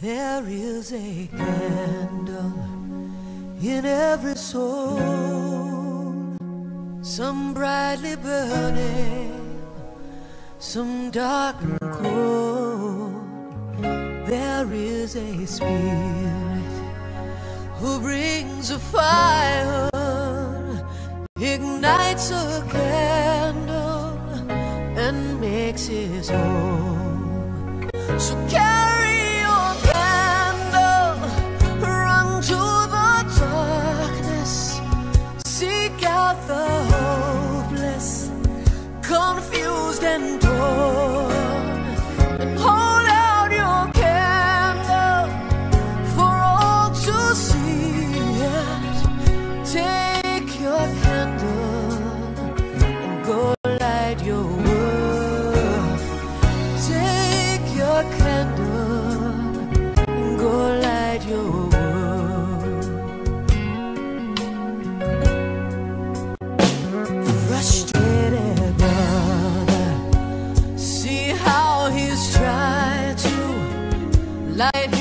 There is a candle in every soul, some brightly burning, some dark and cold. There is a spirit who brings a fire, ignites a candle, and makes his home. So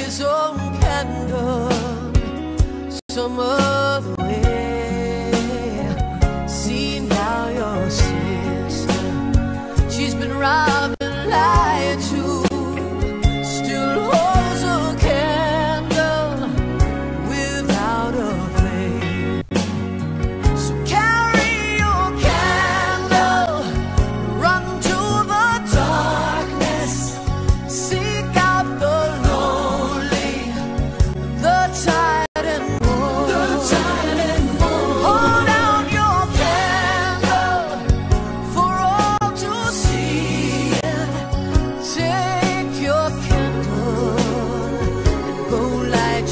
his own candle. Some other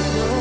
know.